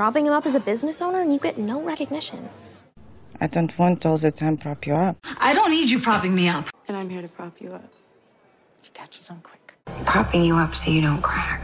Propping him up as a business owner and you get no recognition. I don't want all the time prop you up. I don't need you propping me up. And I'm here to prop you up. Catch catches on quick. Propping you up so you don't crack.